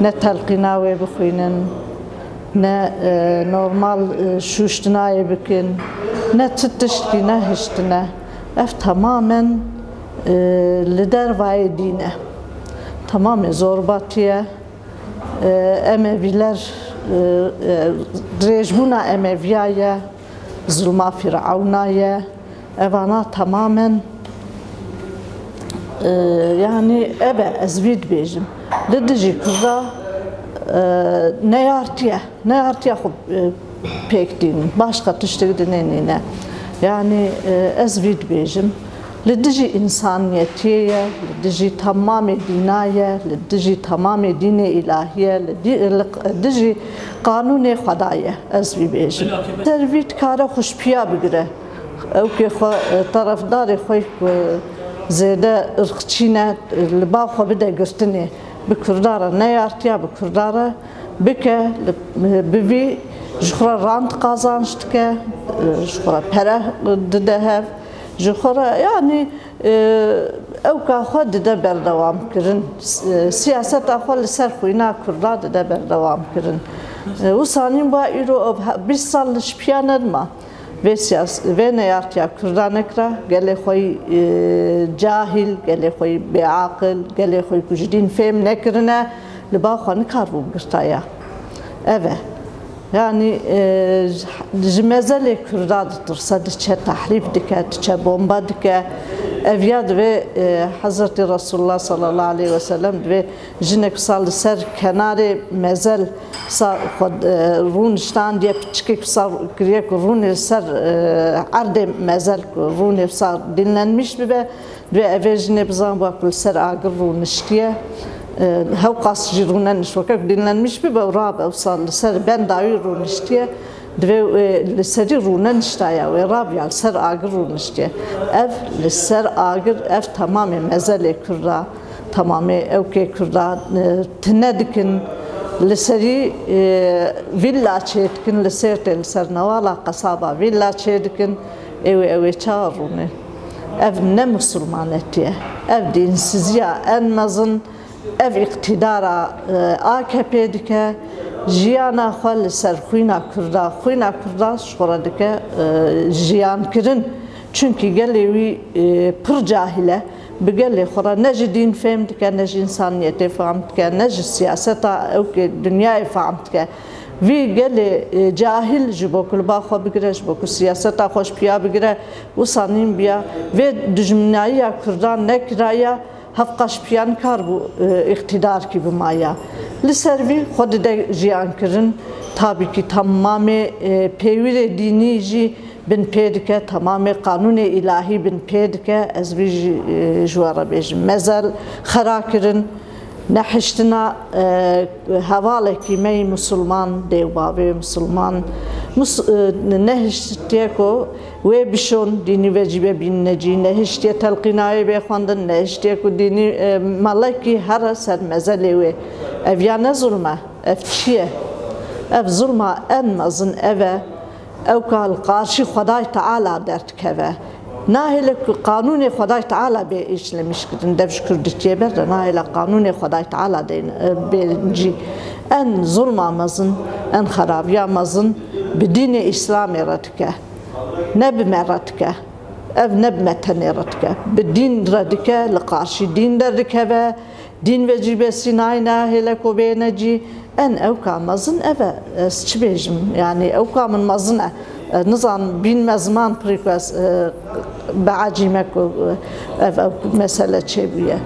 ne telqina ve bixwînin ne e, normal e, şuştinayê bikin ne çi tiştî ne hiştine ev tamamen e, zorbatiye. E, Emeviler e, e, ye zulma Firavuna ye evana tamamen e, yani eve ez vî dedi jî kıza ne yartıya, ne yartıya xo pek din, başka tiştek de ne ne ne. Yani ez vid bejim, لدجي إنسانيتية لدجي تمام ديناية لدجي تمام دين إلهية لدجي قانون خداية أزبي بيجي تربيت كارا خوش بيا بگره او که خو طرفدار خوی زیده ارخچینه لبا خو بده گرتنه به کرداره نه یارتیا به کرداره بکه ببی جخورا راند قازانشت که جخورا پره دده هف جخورا یعنی او که خود دده بردوام کرن سیاست اخوال سر خوینا کردا دده بردوام کرن و سانیم با ایرو 20 سال شپیانر ما وسیاس ونه یارتیا کردانه کرا گله خوی جاهل گله خوی بیعاقل گله خوی کجدین فهم نکرنه لبا خوان کار بوم گشتایا اوه یعنی جمزل کرداد ترسد چه تحریف دکه چه بمب دکه dike diçe bomba dike ev ya divê e, Hezretî Resulullah sallallahu aleyhi ve sellem divê jinek sal ser kenarê mezel sa xwe rûn ştandiye piçikek sa kiriye ku rûnê ser e, erdê mezel rûnê sa dinlenmiş bibe divê evê jinê bizan ba ku li ser agir rû niştiye hew qas jî rûne nişwekek dinlenmiş bibe û rabe ew sal li ser ben dawî rû niştiye divê wê li serî rûne niştaya wê rabiya li ser agir rû niştiye ev li ser agir ev tamamê mezelê Kurda tamamê ewkê Kurda tune dikin. Li serî villa çê dikin li sêrtê li ser newala qesaba villa çê dikin ew ê ew ê çawa rûne ev ne musulmanetiye ev jiyana xwe li ser xwîna Kurda xwîna Kurda ji xwe re dike jiyankirin çunkî gelê wî pir cahil e bi gelê xwe re ne ji dîn fêm dike ne ji insaniyetê fehm dike ne ji siyaseta ew kê dinyayê fehm dike وی گل جاهل جبو کلبا خو بگیره جبو کو سیاست خوش پیا بگیره و سانین بیا. و دجمنایی کردان نکرایا هفقش پیان کار بو اقتدار کی بمایا لسروی خود ده جیان کرن تابی که تمام پیویر دینی جی بن پیدکه تمام قانون الهی بن پیدکه از وی جوارا بیجم مزل خرا کرن نحشتنا هوالکی می مسلمان دیوباوی مسلمان musulman nehiştiye ku wê bişon dînî vecîbe bînnecî nehiştiye telqînayê bê xwendin nehiştiye ku dînî melekî here ser mezelê wê ev ya ne zulme ev çi ye ev zulma en mezin ev e ew ka li qarşî Xwedayê Teala derdikeve nahêle ku qanûnê Xwedayê Teala bê îşlemiş kirin dev ji Kurdîtiyê ber de nahêle qanûnê Xwedayê Teala bêncî en zulma mezin en xerabiya ne bi me re dike ev ne bi me tenê re dike bi dîn re dike li qarşî dîn derdikeve dîn vecîbesî nayne hêle ku bêne en ew ka mezin ev e ez çi bêjim yani ew ka min mezin e nizan bînme ziman pirî ku ez beacîme ku ev mesele çêbûye